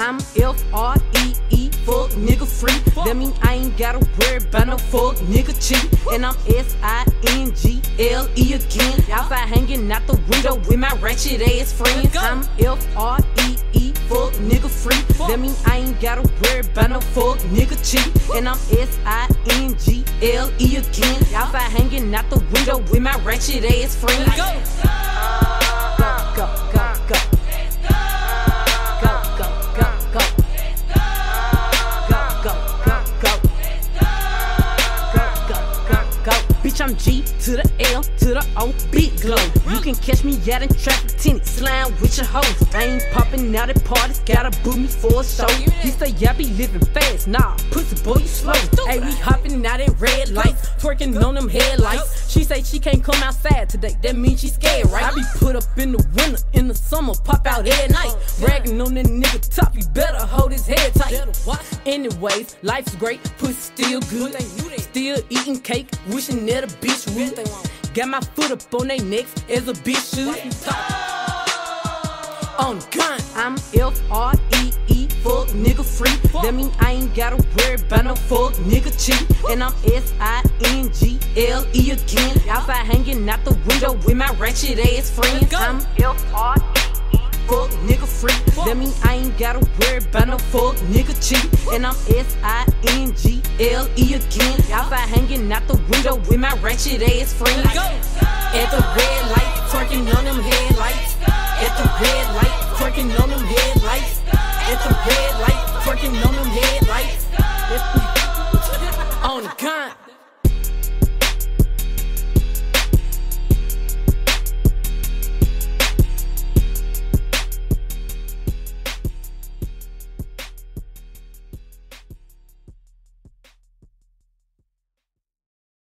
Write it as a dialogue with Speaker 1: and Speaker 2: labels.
Speaker 1: I'm F R E E, fuck nigga free. That mean I ain't gotta worry about no fuck nigga cheat. And I'm S I N G L E again. Outside hanging out the window with my ratchet ass friends. I'm F R E E, fuck nigga free. That mean I ain't gotta worry about no fuck nigga cheat. And I'm S I N G L E again. Outside hanging out the window with my ratchet ass friends. I'm G to the L to the O, big Glo. You can catch me out in traffic, tinted, slime with your hoes. I ain't popping out at parties, gotta book me for a show. He say, yeah, I be living fast, nah, pussy boy, you slow. Hey, we hopping out at red lights, twerking on them headlights. She say she can't come outside today, that means she scared, right? I be put up in the winter, in the summer, pop out at night. Bragging on that nigga top, you better hold his head tight. Anyways, life's great, pussy still good. Still eating cake, wishing that a bitch would. Got my foot up on they necks as a bitch should. On gun, I'm F R E E, fuck nigga free. That mean I ain't gotta worry about no fuck nigga cheat. And I'm S I N G L E again. Outside hanging out the window with my ratchet ass friends. I'm F R E, fuck nigga free. That mean I ain't gotta worry about no fuck nigga cheat. And I'm S I N G L E again. Outside hanging out the window with my ratchet ass friends. At the red light, twerking on them headlights. At the red light, twerking on them headlights. At the red light, twerking on them headlights. On the con.